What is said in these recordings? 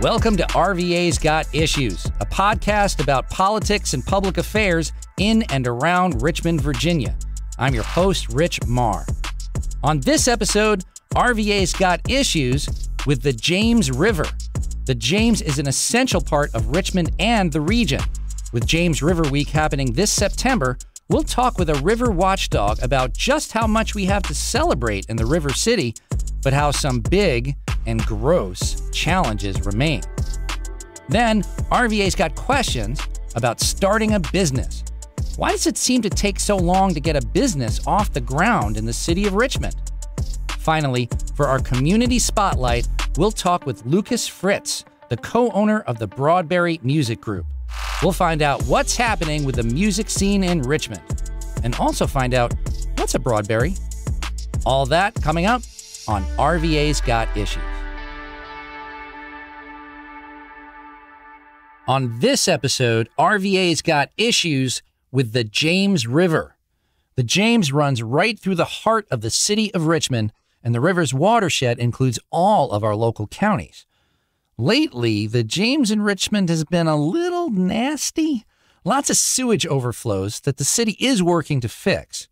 Welcome to RVA's Got Issues, a podcast about politics and public affairs in and around Richmond, Virginia. I'm your host, Rich Meagher. On this episode, RVA's Got Issues with the James River. The James is an essential part of Richmond and the region. With James River Week happening this September, we'll talk with a river watchdog about just how much we have to celebrate in the River City, but how some big and gross challenges remain. Then, RVA's got questions about starting a business. Why does it seem to take so long to get a business off the ground in the city of Richmond? Finally, for our community spotlight, we'll talk with Lucas Fritz, the co owner of the Broadberry Music Group. We'll find out what's happening with the music scene in Richmond and also find out what's a Broadberry. All that coming up on RVA's Got Issues. On this episode, RVA's got issues with the James River. The James runs right through the heart of the city of Richmond, and the river's watershed includes all of our local counties. Lately, the James in Richmond has been a little nasty. Lots of sewage overflows that the city is working to fix.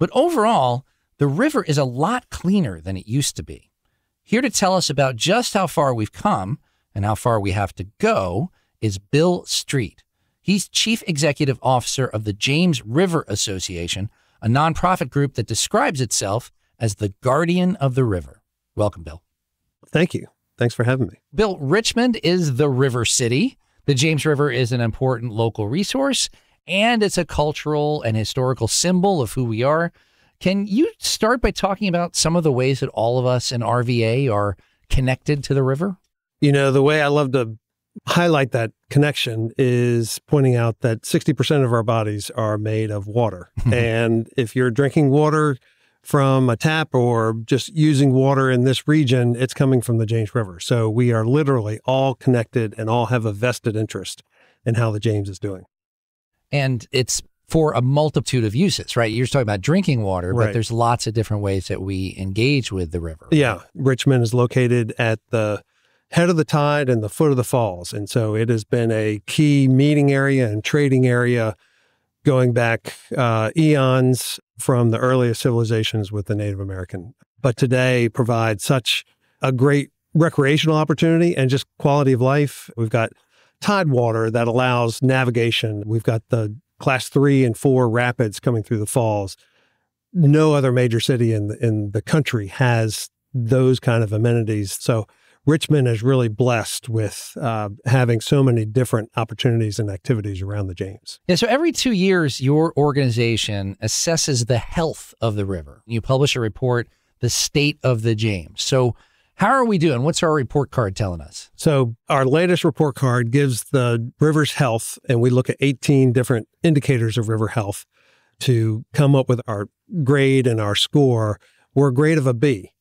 But overall, the river is a lot cleaner than it used to be. Here to tell us about just how far we've come and how far we have to go is Bill Street. He's Chief Executive Officer of the James River Association, a nonprofit group that describes itself as the guardian of the river. Welcome, Bill. Thank you. Thanks for having me. Bill, Richmond is the river city. The James River is an important local resource, and it's a cultural and historical symbol of who we are. Can you start by talking about some of the ways that all of us in RVA are connected to the river? You know, the way I love to highlight that connection is pointing out that 60% of our bodies are made of water. and if you're drinking water from a tap or just using water in this region, it's coming from the James River. So we are literally all connected and all have a vested interest in how the James is doing. And it's for a multitude of uses, right? You're talking about drinking water, Right. but there's lots of different ways that we engage with the river. Yeah. Richmond is located at the head of the tide and the foot of the falls. And so it has been a key meeting area and trading area going back uh, eons from the earliest civilizations with the Native American. But today provides such a great recreational opportunity and just quality of life. We've got tide water that allows navigation. We've got the class three and four rapids coming through the falls. No other major city in the, in the country has those kind of amenities. So Richmond is really blessed with uh, having so many different opportunities and activities around the James. Yeah, so every two years, your organization assesses the health of the river. You publish a report, The State of the James. So, how are we doing? What's our report card telling us? So our latest report card gives the river's health, and we look at 18 different indicators of river health to come up with our grade and our score. We're a grade of a B.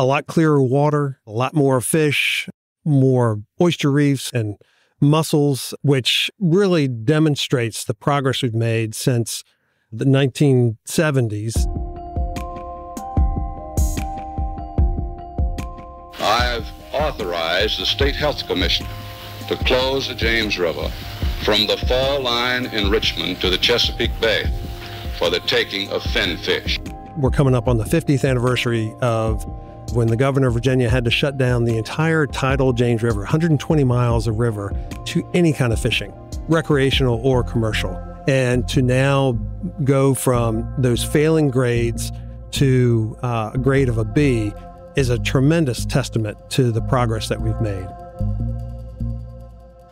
A lot clearer water, a lot more fish, more oyster reefs and mussels, which really demonstrates the progress we've made since the 1970s. I've authorized the State Health Commission to close the James River from the fall line in Richmond to the Chesapeake Bay for the taking of fin fish. we're coming up on the 50th anniversary of when the governor of Virginia had to shut down the entire tidal James River, 120 miles of river, to any kind of fishing, recreational or commercial. And to now go from those failing grades to uh, a grade of a B is a tremendous testament to the progress that we've made.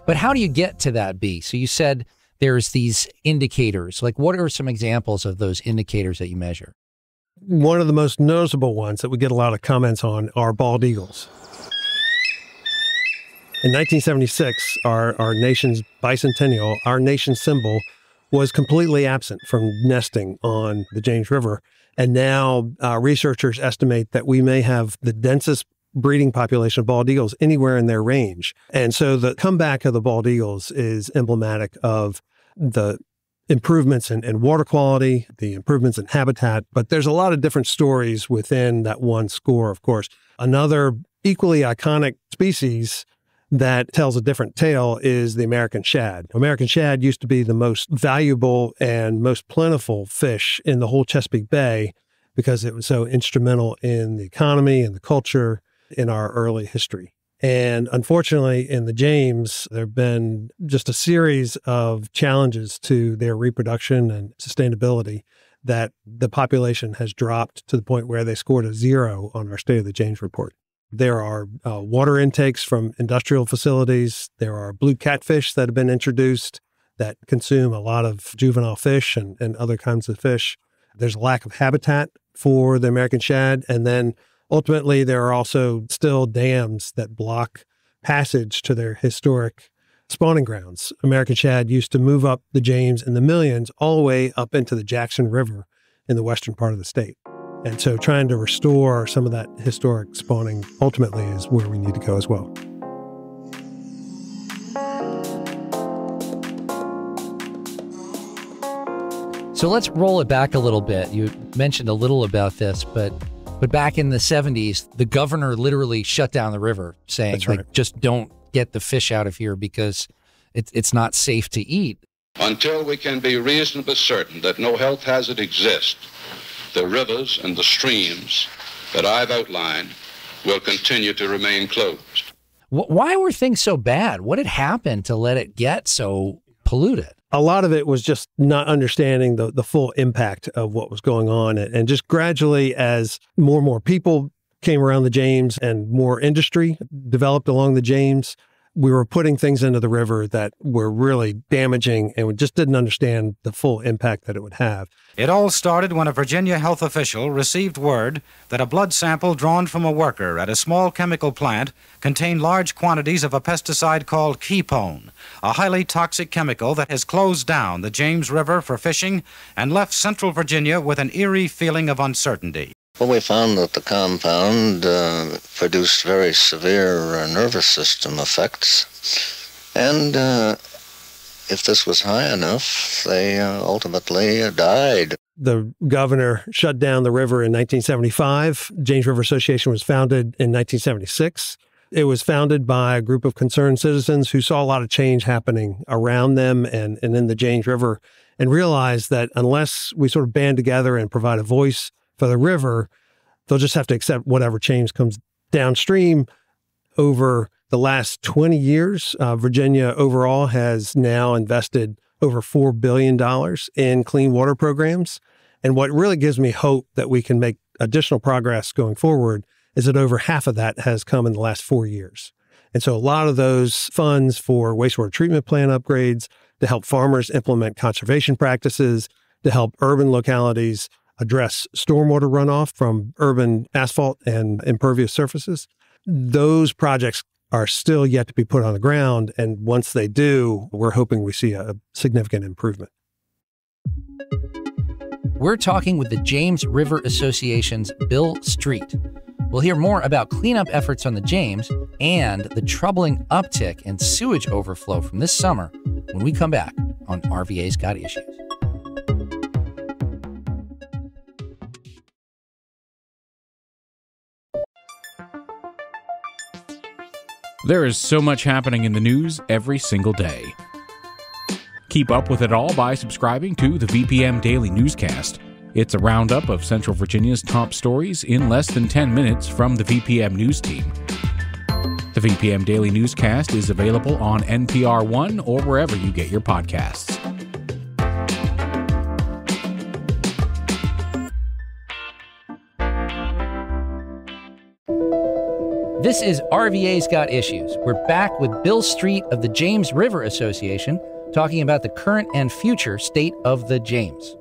But how do you get to that B? So, you said there's these indicators. Like, what are some examples of those indicators that you measure? One of the most noticeable ones that we get a lot of comments on are bald eagles. In 1976, our, our nation's bicentennial, our nation's symbol, was completely absent from nesting on the James River. And now uh, researchers estimate that we may have the densest breeding population of bald eagles anywhere in their range. And so the comeback of the bald eagles is emblematic of the improvements in, in water quality, the improvements in habitat, but there's a lot of different stories within that one score, of course. Another equally iconic species that tells a different tale is the American shad. American shad used to be the most valuable and most plentiful fish in the whole Chesapeake Bay because it was so instrumental in the economy and the culture in our early history. And unfortunately, in the James, there have been just a series of challenges to their reproduction and sustainability that the population has dropped to the point where they scored a zero on our State of the James report. There are uh, water intakes from industrial facilities. There are blue catfish that have been introduced that consume a lot of juvenile fish and, and other kinds of fish. There's a lack of habitat for the American shad. And then ultimately, there are also still dams that block passage to their historic spawning grounds. American shad used to move up the James in the millions all the way up into the Jackson River in the western part of the state. And so trying to restore some of that historic spawning ultimately is where we need to go as well. So let's roll it back a little bit. You mentioned a little about this, but but back in the 70s, the governor literally shut down the river saying right. like just don't get the fish out of here because it, it's not safe to eat. Until we can be reasonably certain that no health hazard exists, the rivers and the streams that I've outlined will continue to remain closed. Why were things so bad? What had happened to let it get so polluted? A lot of it was just not understanding the, the full impact of what was going on. And just gradually, as more and more people came around the James and more industry developed along the James, we were putting things into the river that were really damaging and we just didn't understand the full impact that it would have. It all started when a Virginia health official received word that a blood sample drawn from a worker at a small chemical plant contained large quantities of a pesticide called kepone, a highly toxic chemical that has closed down the James River for fishing and left central Virginia with an eerie feeling of uncertainty. Well, we found that the compound uh, produced very severe uh, nervous system effects. And uh, if this was high enough, they uh, ultimately uh, died. The governor shut down the river in 1975. James River Association was founded in 1976. It was founded by a group of concerned citizens who saw a lot of change happening around them and, and in the James River and realized that unless we sort of band together and provide a voice for the river, they'll just have to accept whatever change comes downstream. Over the last 20 years, uh, Virginia overall has now invested over $4 billion in clean water programs. And what really gives me hope that we can make additional progress going forward is that over half of that has come in the last four years. And so a lot of those funds for wastewater treatment plant upgrades to help farmers implement conservation practices, to help urban localities address stormwater runoff from urban asphalt and impervious surfaces. Those projects are still yet to be put on the ground. And once they do, we're hoping we see a significant improvement. We're talking with the James River Association's Bill Street. We'll hear more about cleanup efforts on the James and the troubling uptick in sewage overflow from this summer when we come back on RVA's Got Issues. There is so much happening in the news every single day. Keep up with it all by subscribing to the VPM Daily Newscast. It's a roundup of Central Virginia's top stories in less than 10 minutes from the VPM News team. The VPM Daily Newscast is available on NPR One or wherever you get your podcasts. This is RVA's Got Issues. We're back with Bill Street of the James River Association talking about the current and future state of the James.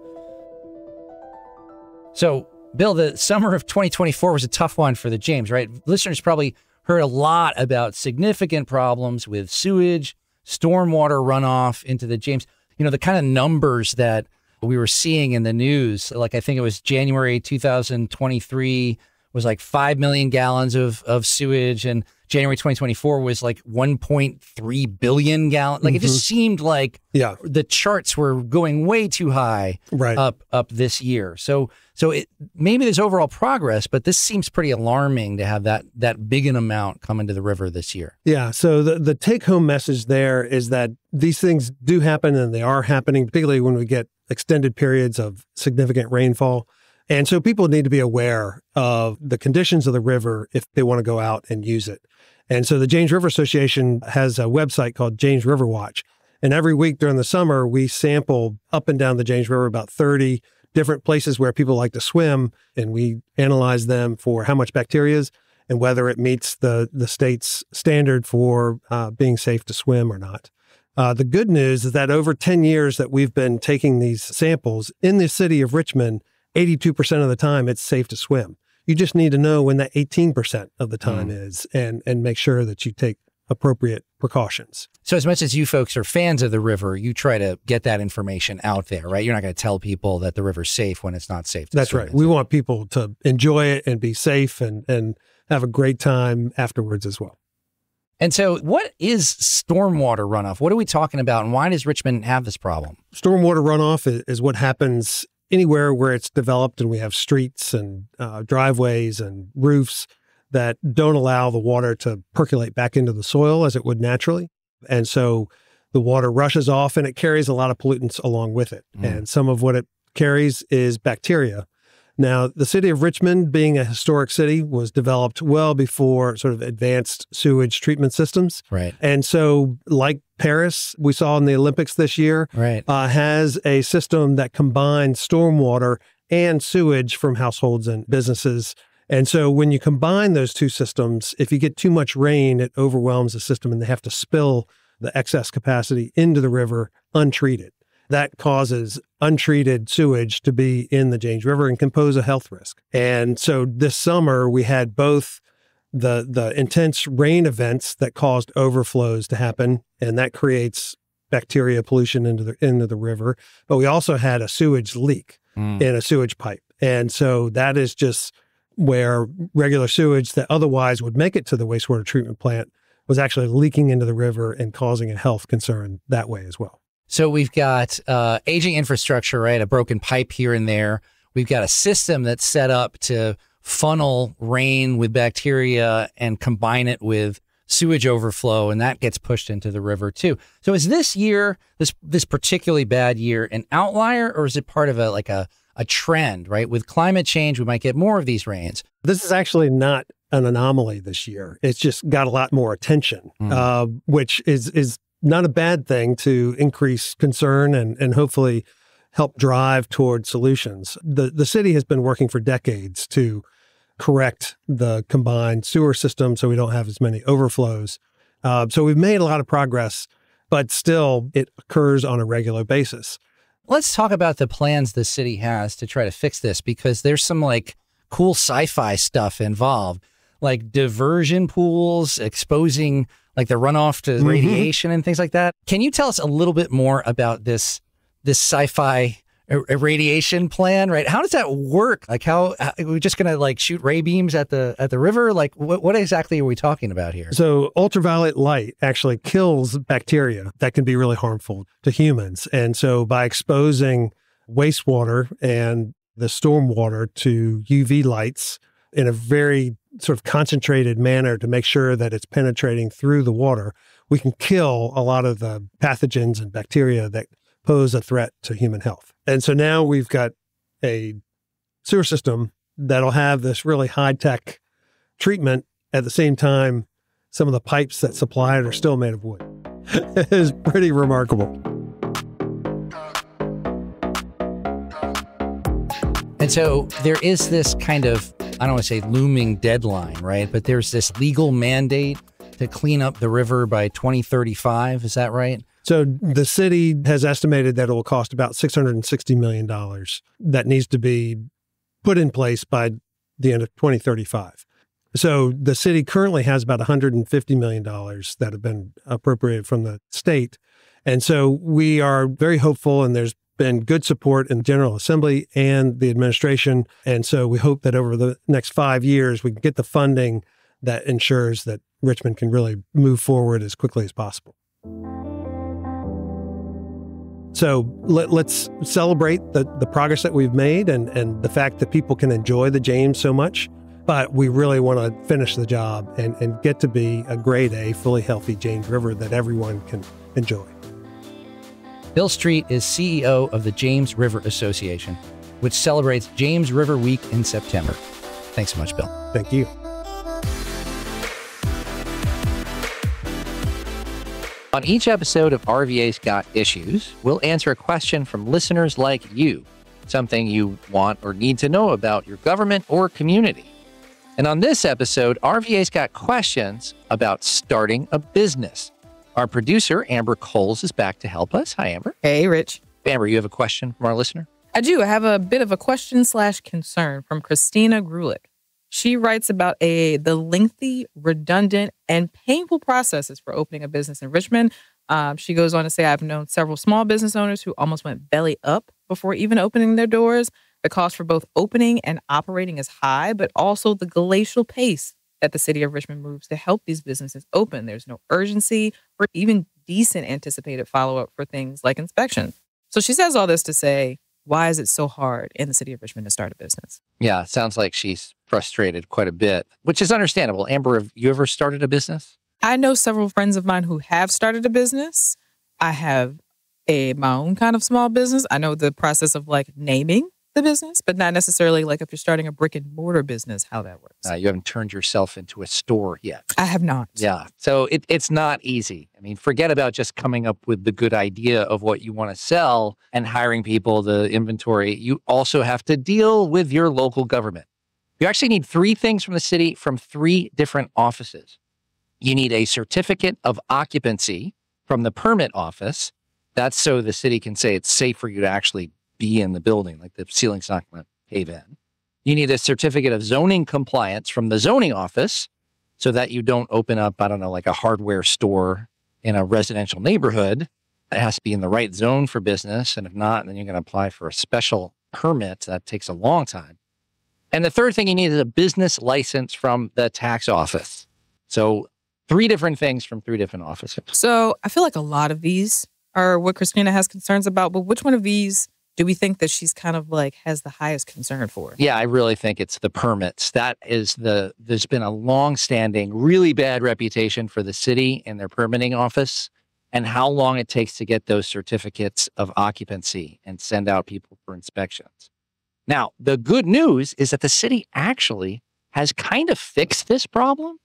So, Bill, the summer of 2024 was a tough one for the James, right? Listeners probably heard a lot about significant problems with sewage, stormwater runoff into the James. You know, the kind of numbers that we were seeing in the news, like I think it was January 2023 was like 5 million gallons of, of sewage and January 2024 was like 1.3 billion gallons. Like it just mm-hmm. seemed like Yeah. the charts were going way too high Right. up up this year. So so it maybe there's overall progress, but this seems pretty alarming to have that that big an amount come into the river this year. Yeah. So the, the take home message there is that these things do happen and they are happening, particularly when we get extended periods of significant rainfall. And so people need to be aware of the conditions of the river if they want to go out and use it. And so the James River Association has a website called James River Watch. And every week during the summer, we sample up and down the James River about 30 different places where people like to swim. And we analyze them for how much bacteria is and whether it meets the, the state's standard for uh, being safe to swim or not. Uh, the good news is that over 10 years that we've been taking these samples in the city of Richmond, 82% of the time it's safe to swim. You just need to know when that 18% of the time mm. is and, and make sure that you take appropriate precautions. So as much as you folks are fans of the river, you try to get that information out there, right? You're not going to tell people that the river's safe when it's not safe. To That's right. in. We want people to enjoy it and be safe and, and have a great time afterwards as well. And so, what is stormwater runoff? What are we talking about, and why does Richmond have this problem? stormwater runoff is, is what happens anywhere where it's developed and we have streets and uh, driveways and roofs that don't allow the water to percolate back into the soil as it would naturally. And so the water rushes off and it carries a lot of pollutants along with it. Mm. And some of what it carries is bacteria. Now, the city of Richmond, being a historic city, was developed well before sort of advanced sewage treatment systems. Right. And so, like Paris, we saw in the Olympics this year, Right. uh, has a system that combines stormwater and sewage from households and businesses. And so when you combine those two systems, if you get too much rain, it overwhelms the system and they have to spill the excess capacity into the river untreated. That causes untreated sewage to be in the James River and can pose a health risk. And so this summer we had both the the intense rain events that caused overflows to happen, and that creates bacteria pollution into the into the river. But we also had a sewage leak Mm. in a sewage pipe, and so that is just where regular sewage that otherwise would make it to the wastewater treatment plant was actually leaking into the river and causing a health concern that way as well. So we've got uh, aging infrastructure, right? A broken pipe here and there. We've got a system that's set up to funnel rain with bacteria and combine it with sewage overflow, and that gets pushed into the river too. So is this year, this this particularly bad year, an outlier, or is it part of a like a a trend? Right, with climate change, we might get more of these rains. This is actually not an anomaly this year. It's just got a lot more attention, Mm. uh, which is is not a bad thing to increase concern and and hopefully help drive toward solutions. The the city has been working for decades to correct the combined sewer system so we don't have as many overflows. Uh, so we've made a lot of progress, but still it occurs on a regular basis. Let's talk about the plans the city has to try to fix this because there's some like cool sci-fi stuff involved, like diversion pools, exposing like the runoff to Mhm. radiation and things like that. Can you tell us a little bit more about this this sci-fi irradiation plan? Right? How does that work? Like, how, are we just gonna like shoot ray beams at the at the river? Like, what what exactly are we talking about here? So, ultraviolet light actually kills bacteria that can be really harmful to humans. And so, by exposing wastewater and the stormwater to UV lights in a very sort of concentrated manner to make sure that it's penetrating through the water, we can kill a lot of the pathogens and bacteria that pose a threat to human health. And so now we've got a sewer system that'll have this really high tech treatment at the same time some of the pipes that supply it are still made of wood. it is pretty remarkable. And so there is this kind of, I don't want to say looming deadline, right? But there's this legal mandate to clean up the river by 2035. Is that right? So the city has estimated that it will cost about $660 million that needs to be put in place by the end of 2035. So the city currently has about $150 million that have been appropriated from the state. And so we are very hopeful, and there's been good support in the General Assembly and the administration. And so we hope that over the next five years, we can get the funding that ensures that Richmond can really move forward as quickly as possible. So let, us celebrate the, the progress that we've made and, and the fact that people can enjoy the James so much. But we really want to finish the job and, and get to be a grade A, fully healthy James River that everyone can enjoy. Bill Street is CEO of the James River Association, which celebrates James River Week in September. Thanks so much, Bill. Thank you. On each episode of RVA's Got Issues, we'll answer a question from listeners like you, something you want or need to know about your government or community. And on this episode, RVA's got questions about starting a business. Our producer, Amber Coles, is back to help us. Hi, Amber. Hey, Rich. Amber, you have a question from our listener? I do. I have a bit of a question slash concern from Christina Grulich. She writes about a the lengthy, redundant, and painful processes for opening a business in Richmond. Um, she goes on to say, I've known several small business owners who almost went belly up before even opening their doors. The cost for both opening and operating is high, but also the glacial pace that the city of Richmond moves to help these businesses open. There's no urgency or even decent anticipated follow up for things like inspection. So she says all this to say, why is it so hard in the city of Richmond to start a business? Yeah, sounds like she's frustrated quite a bit, which is understandable. Amber, have you ever started a business? I know several friends of mine who have started a business. I have a my own kind of small business. I know the process of like naming the business, but not necessarily like if you're starting a brick and mortar business, how that works. Uh, you haven't turned yourself into a store yet. I have not. Yeah. So it, it's not easy. I mean, forget about just coming up with the good idea of what you want to sell and hiring people, the inventory. You also have to deal with your local government. You actually need three things from the city from three different offices. You need a certificate of occupancy from the permit office. That's so the city can say it's safe for you to actually be in the building, like the ceiling's not going to cave in. You need a certificate of zoning compliance from the zoning office so that you don't open up, I don't know, like a hardware store in a residential neighborhood. It has to be in the right zone for business. And if not, then you're going to apply for a special permit. That takes a long time. And the third thing you need is a business license from the tax office. So, three different things from three different offices. So, I feel like a lot of these are what Christina has concerns about, but which one of these do we think that she's kind of like has the highest concern for? Yeah, I really think it's the permits. That is the there's been a long-standing, really bad reputation for the city and their permitting office and how long it takes to get those certificates of occupancy and send out people for inspections. Now, the good news is that the city actually has kind of fixed this problem.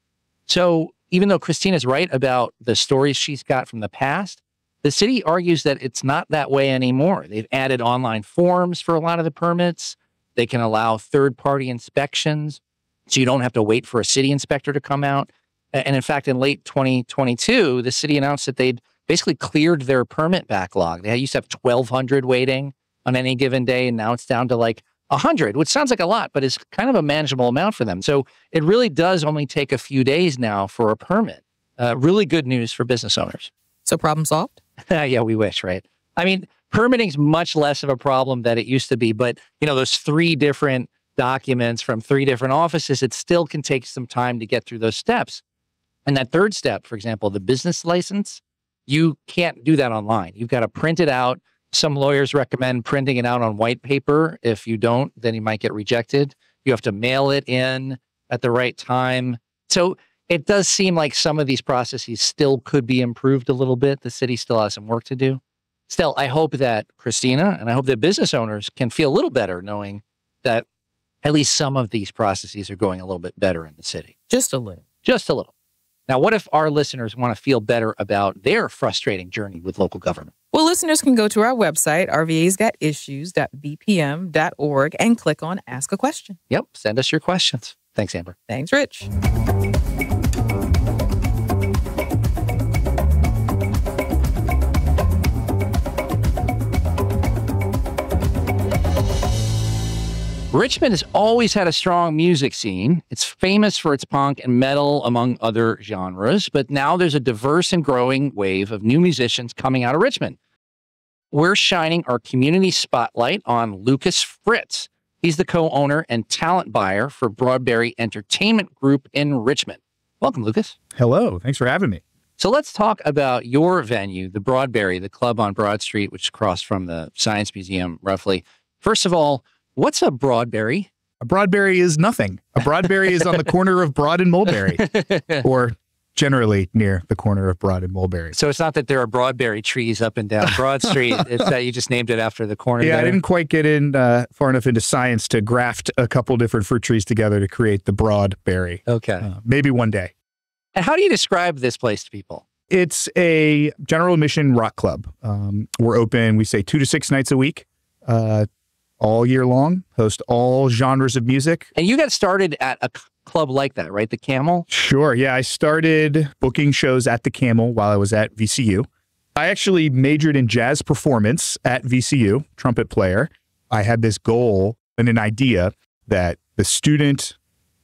So, even though Christina's right about the stories she's got from the past, the city argues that it's not that way anymore. They've added online forms for a lot of the permits. They can allow third party inspections. So you don't have to wait for a city inspector to come out. And in fact, in late 2022, the city announced that they'd basically cleared their permit backlog. They used to have 1,200 waiting on any given day, and now it's down to like 100, which sounds like a lot, but is kind of a manageable amount for them. So it really does only take a few days now for a permit. Uh, really good news for business owners. So problem solved? yeah, we wish, right? I mean, permitting's much less of a problem than it used to be, but you know, those three different documents from three different offices, it still can take some time to get through those steps. And that third step, for example, the business license, you can't do that online. You've got to print it out. Some lawyers recommend printing it out on white paper. If you don't, then you might get rejected. You have to mail it in at the right time. So it does seem like some of these processes still could be improved a little bit. The city still has some work to do. Still, I hope that Christina and I hope that business owners can feel a little better knowing that at least some of these processes are going a little bit better in the city. Just a little. Just a little. Now, what if our listeners want to feel better about their frustrating journey with local government? Well, listeners can go to our website, rvasgotissues.vpm.org, and click on Ask a Question. Yep. Send us your questions. Thanks, Amber. Thanks, Rich. Richmond has always had a strong music scene. It's famous for its punk and metal, among other genres, but now there's a diverse and growing wave of new musicians coming out of Richmond. we're shining our community spotlight on Lucas Fritz. He's the co owner and talent buyer for Broadberry Entertainment Group in Richmond. Welcome, Lucas. Hello. Thanks for having me. So let's talk about your venue, the Broadberry, the club on Broad Street, which is across from the Science Museum, roughly. First of all, what's a Broadberry? A Broadberry is nothing. A Broadberry is on the corner of Broad and Mulberry, or generally near the corner of Broad and Mulberry. So it's not that there are Broadberry trees up and down Broad Street. it's that you just named it after the corner. Yeah, there. I didn't quite get in uh, far enough into science to graft a couple different fruit trees together to create the Broadberry. Okay. Uh, maybe one day. And how do you describe this place to people? It's a general admission rock club. Um, we're open, we say two to six nights a week, uh, all year long, host all genres of music. And you got started at a club like that, right? The Camel? Sure. Yeah. I started booking shows at the Camel while I was at VCU. I actually majored in jazz performance at VCU, trumpet player. I had this goal and an idea that the student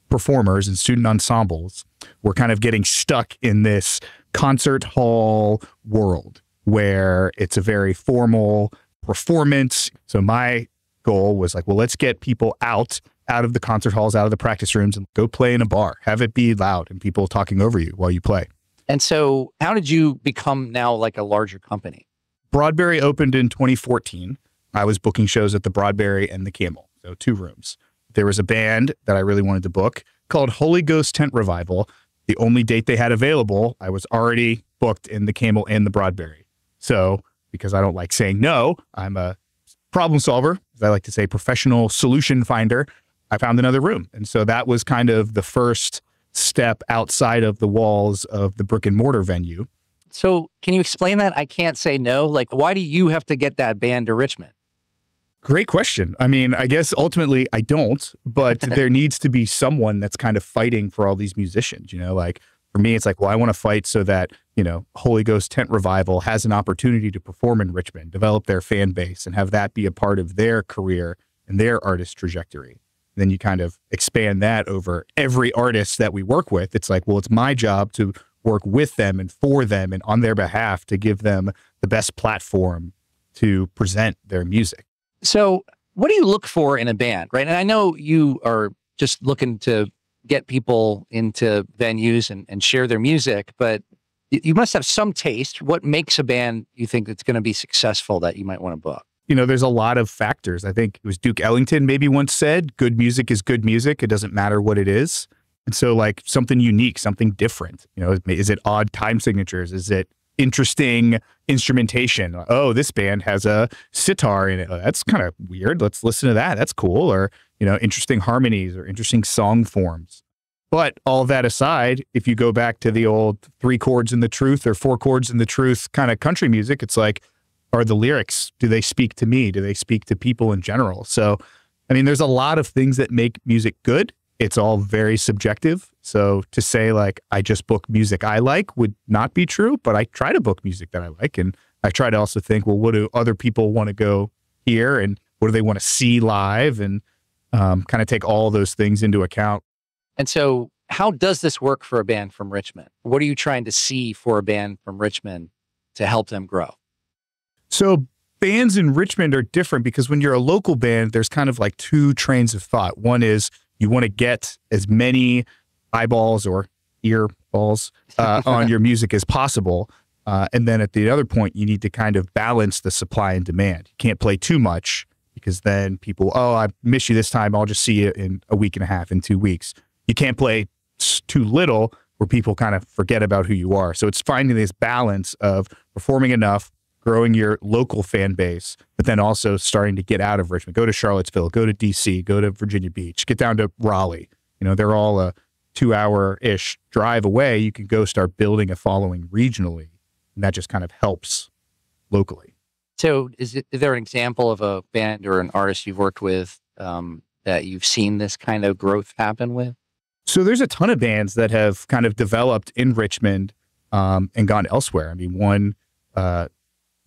performers and student ensembles were kind of getting stuck in this concert hall world where it's a very formal performance. So my goal was like, well, let's get people out out of the concert halls, out of the practice rooms, and go play in a bar. Have it be loud and people talking over you while you play. And so, how did you become now like a larger company? Broadberry opened in 2014. I was booking shows at the Broadberry and the Camel, so two rooms. There was a band that I really wanted to book called Holy Ghost Tent Revival. The only date they had available, I was already booked in the Camel and the Broadberry. So, because I don't like saying no, I'm a problem solver, as I like to say, professional solution finder. I found another room. And so that was kind of the first step outside of the walls of the brick and mortar venue. So, can you explain that? I can't say no. Like, why do you have to get that band to Richmond? Great question. I mean, I guess ultimately I don't, but there needs to be someone that's kind of fighting for all these musicians, you know, like for me, it's like, well, I want to fight so that, you know, Holy Ghost Tent Revival has an opportunity to perform in Richmond, develop their fan base, and have that be a part of their career and their artist trajectory. then you kind of expand that over every artist that we work with. It's like, well, it's my job to work with them and for them and on their behalf to give them the best platform to present their music. So, what do you look for in a band, right? And I know you are just looking to get people into venues and, and share their music, but you must have some taste. What makes a band you think that's going to be successful that you might want to book? you know, there's a lot of factors. I think it was Duke Ellington maybe once said, good music is good music. It doesn't matter what it is. And so, like, something unique, something different. You know, is it odd time signatures? Is it interesting instrumentation? Oh, this band has a sitar in it. Oh, that's kind of weird. Let's listen to that. That's cool. Or, you know, interesting harmonies or interesting song forms. But all that aside, if you go back to the old three chords in the truth or four chords in the truth kind of country music, it's like, are the lyrics do they speak to me do they speak to people in general so i mean there's a lot of things that make music good it's all very subjective so to say like i just book music i like would not be true but i try to book music that i like and i try to also think well what do other people want to go hear and what do they want to see live and um, kind of take all those things into account And so, how does this work for a band from Richmond? What are you trying to see for a band from Richmond to help them grow? So bands in Richmond are different because when you're a local band, there's kind of like two trains of thought. One is you want to get as many eyeballs or ear balls uh, on your music as possible. Uh, and then at the other point, you need to kind of balance the supply and demand. You can't play too much because then people, oh, I miss you this time. I'll just see you in a week and a half, in two weeks. You can't play too little where people kind of forget about who you are. So it's finding this balance of performing enough, growing your local fan base, but then also starting to get out of Richmond. Go to Charlottesville, go to DC, go to Virginia Beach, get down to Raleigh. You know, they're all a two hour ish drive away. You can go start building a following regionally. And that just kind of helps locally. So, is, it, is there an example of a band or an artist you've worked with um, that you've seen this kind of growth happen with? So there's a ton of bands that have kind of developed in Richmond um, and gone elsewhere. I mean, one uh,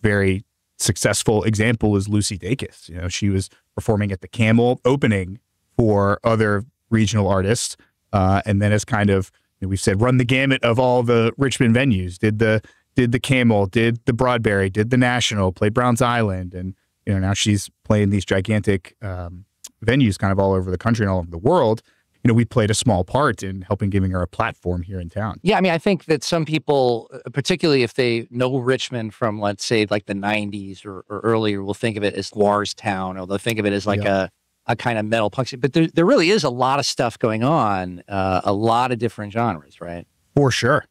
very successful example is Lucy Dacus. You know, she was performing at the Camel opening for other regional artists, uh, and then as kind of you know, we've said run the gamut of all the Richmond venues. Did the did the Camel, did the Broadberry, did the National, played Browns Island, and you know now she's playing these gigantic um, venues kind of all over the country and all over the world. You know, we played a small part in helping giving her a platform here in town. Yeah, I mean, I think that some people, uh, particularly if they know Richmond from, let's say, like the '90s or, or earlier, will think of it as GWAR Town, or they'll think of it as like a a kind of metal punk. But there, there really is a lot of stuff going on, uh, a lot of different genres, right? For sure.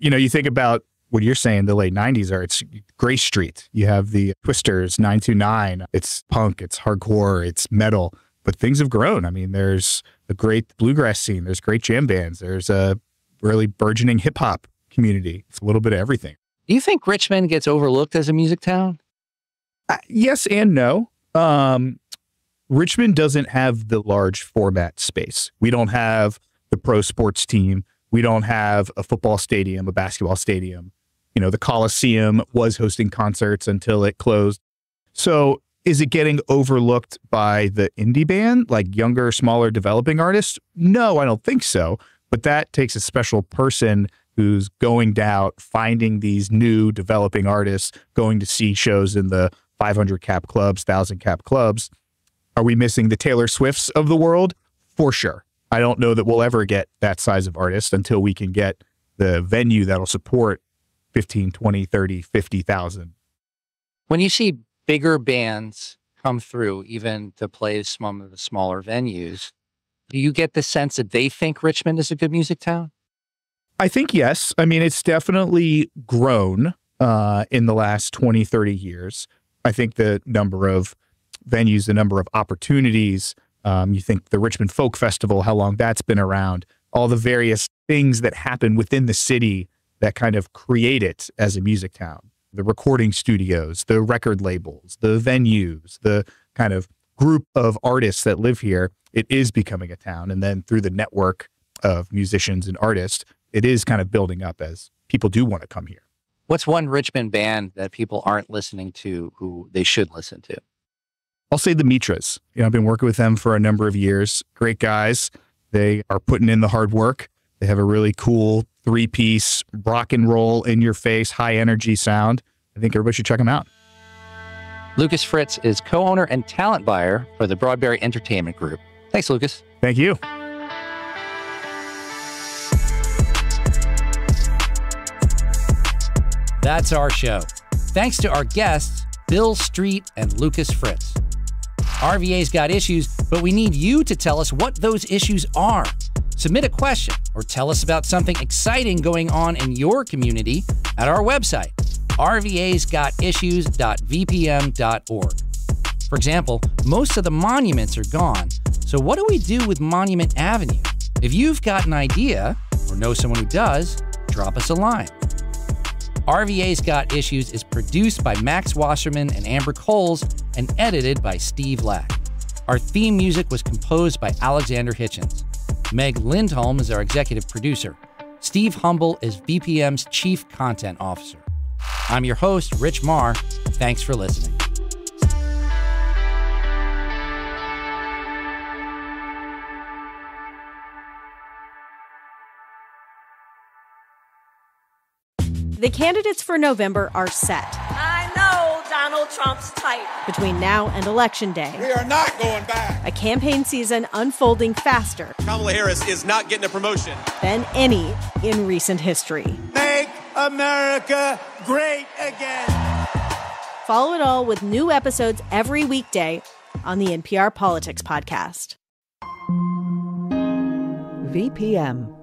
You know, you think about what you're saying, the late 90s are it's Grace Street. You have the Twisters, 929. It's punk, it's hardcore, it's metal, but things have grown. I mean, there's a great bluegrass scene, there's great jam bands, there's a really burgeoning hip hop community. It's a little bit of everything. Do you think Richmond gets overlooked as a music town? Uh, yes and no. Um, Richmond doesn't have the large format space. We don't have the pro sports team. We don't have a football stadium, a basketball stadium. You know, the Coliseum was hosting concerts until it closed. So is it getting overlooked by the indie band, like younger, smaller, developing artists? No, I don't think so. But that takes a special person who's going out, finding these new developing artists, going to see shows in the 500 cap clubs, 1,000 cap clubs. Are we missing the Taylor Swifts of the world? For sure. I don't know that we'll ever get that size of artist until we can get the venue that'll support 15, 20, 30, 50,000. When you see bigger bands come through, even to play some of the smaller venues, do you get the sense that they think Richmond is a good music town? I think yes. I mean, it's definitely grown uh, in the last 20, 30 years. I think the number of venues, the number of opportunities, um, you think the Richmond Folk Festival, how long that's been around, all the various things that happen within the city that kind of create it as a music town. The recording studios, the record labels, the venues, the kind of group of artists that live here, it is becoming a town. And then through the network of musicians and artists, it is kind of building up as people do want to come here. What's one Richmond band that people aren't listening to who they should listen to? I'll say the Mitras. You know, I've been working with them for a number of years. Great guys. They are putting in the hard work. They have a really cool three piece rock and roll in your face, high energy sound. I think everybody should check them out. Lucas Fritz is co owner and talent buyer for the Broadberry Entertainment Group. Thanks, Lucas. Thank you. That's our show. Thanks to our guests, Bill Street and Lucas Fritz. RVA's got issues, but we need you to tell us what those issues are. Submit a question or tell us about something exciting going on in your community at our website, rvasgotissues.vpm.org. For example, most of the monuments are gone, so what do we do with Monument Avenue? If you've got an idea or know someone who does, drop us a line. RVA's Got Issues is produced by Max Wasserman and Amber Coles and edited by Steve Lack. Our theme music was composed by Alexander Hitchens. Meg Lindholm is our executive producer. Steve Humble is VPM's chief content officer. I'm your host, Rich Meagher. Thanks for listening. The candidates for November are set. I know Donald Trump's type. Between now and Election Day, we are not going back. A campaign season unfolding faster. Kamala Harris is not getting a promotion. Than any in recent history. Make America great again. Follow it all with new episodes every weekday on the NPR Politics Podcast. VPM